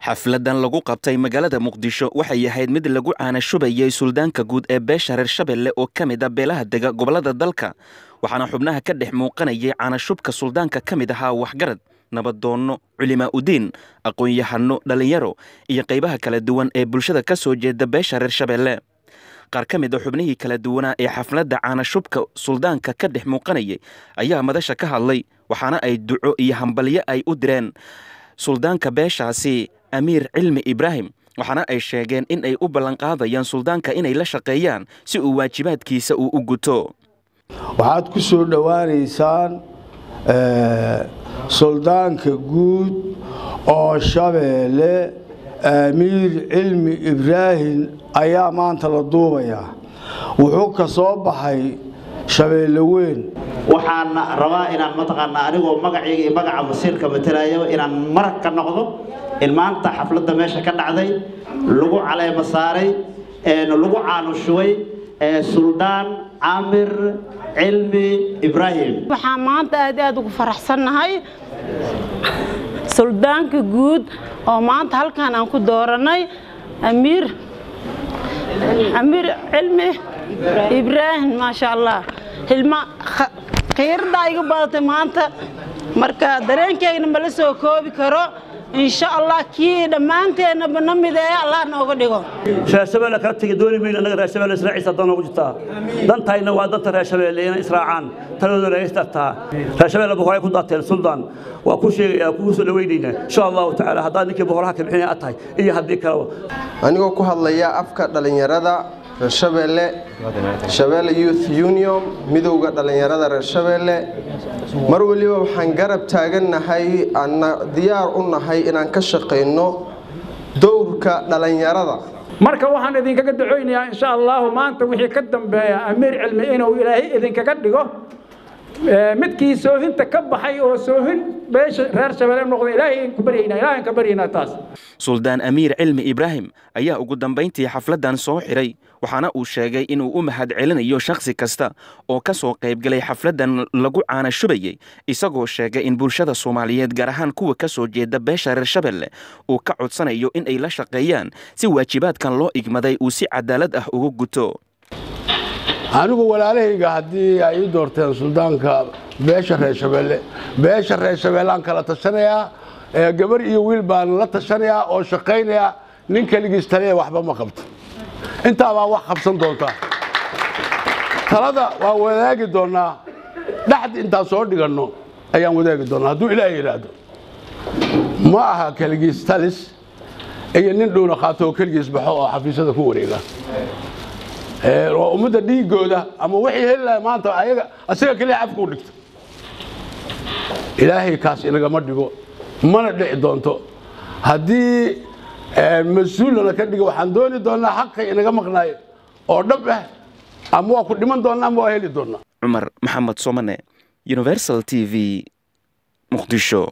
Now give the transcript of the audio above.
xafladan lagu qabtay magaalada muqdisho waxay ahayd mid lagu caanashubayay suldaanka guud ee beesha reer shabeelle oo ka mid a beelaha dega gobollada dalka waxaana xubnaha ka dhex muuqanayay caanashubka suldaanka ka mid ahaa waxgarad nabadoonno culimaa udiin aqoon-yahano dhallinyaro iyo qaybaha kala duwan ee bulshada ka soo jeeda beesha reer shabeelle qaar ka mid a xubnihii kala duwanaa ee xafladda caanashubka suldaanka ka dhex muuqanayay ayaa madasha ka hadlay waxaana ay duco iyo hambalyo ay u direen suldaanka beeshaasi amiir cilmi ibraahim waxaana ay sheegeen in ay u ballanqaadayaan suldaanka inay la shaqeeyaan si uu waajibaadkiisa uu u guto. Waxaad ku soo dhowaanaysaan suldaanka guud oo shabeelle amiir cilmi ibraahim ayaa maanta la duubayaa wuxuu ka soo baxay shabeelle weyn waxaan rabaa inaan mataqaanaa anigoo magacayga iyo magaca masiirka matalayo inaan marag ka noqdo in maanta xafladda meesha ka dhacday lagu caleemo saaray lagu caanushubay suldaan caamir cilmi ibraahim. Waxaan maanta aad aad ugu faraxsannahay suldaanka guud oo maanta halkan aan ku dooranay amiir amiir cilmi ibraahim maasha allah hilma khiirada iga badatay maanta. Marka dareenkeygna ma la soo koobi karo. Insha allah kii dhammaanteennaba na mid ee allah nooga dhigo. Reershabeelle kala tegi dooni mayno annaga reershabeelle israaciisa haddaan noogu jirtaa? Dantayna waa danta reershabeelle inay israacaan. Taladooda naga istartaa reershabeelle boqoray ku daateen suldaan waa ku sheegayaa kugu soo dhawaynaynaa insha allahu tacaala haddaad ninkii boqoraha ka bixinaya aad tahay iyo haddii kaleba anigoo ku hadlaya afka dhallinyarada reer shabeelle shabeelle youth union midowda dhallinyarada reer shabeelle mar weliba waxaan garab taagannahay ana diyaar u nahay inaan ka shaqayno dowrka dhallinyarada. Marka waxaan idinkaga ducoynayaa insha allahu maanta wixii ka dambeeya amiir cilmi inuu ilaahay idinkaga dhigo midkii soohinta ka baxay oo soohin beesha reer shabeelle noqda ilaahay ku baryaynaa ilaahay ka baryaynaa taas. Suldaan amiir cilmi ibraahim ayaa ugu dambayntii xafladdan soo xidhay waxaana uu sheegay inuu u mahad celinayo shakhsi kasta oo ka soo qaybgalay xafladdan lagu caanashubayey isagoo sheegay in bulshada soomaaliyeed gaar ahaan kuwa ka soo jeeda beesha reer shabeelle uu ka codsanayo in ay la shaqeeyaan si waajibaadkan loo igmaday uu si cadaalad ah uga guto anigu walaalahayga haddii ay ii doorteen suldaanka beesha reer shabeelle beesha reer shabeellaan kala tashanayaa gabar iyo wiil baan la tashanayaa oo shaqaynayaa nin keligiis taliya waxba ma qabto. Intaa baa wax qabsan doontaa talada waa wadaagi doonnaa dhaxd intaan soo dhiganno ayaan wadaagi doonnaa hadduu ilaahay yidhaahdo ma aha keligiis talis iyo nin dhuuna qaato oo keligiis baxo oo xafiisyada ku wareega waa ummadda dhiigooda ama wixii heli lahay maanta ayaga asiga keliya afka u dhigto. Ilaahay kaas inagama dhigo mana dhici doonto. Haddii mas'uulana ka dhiga waxaan dooni doonnaa xaqay inaga maqnaayo oo dhab ah ama waa ku dhiman doonnaa ama waa heli doonnaa. Cumar maxamed somane universal t v muqdisho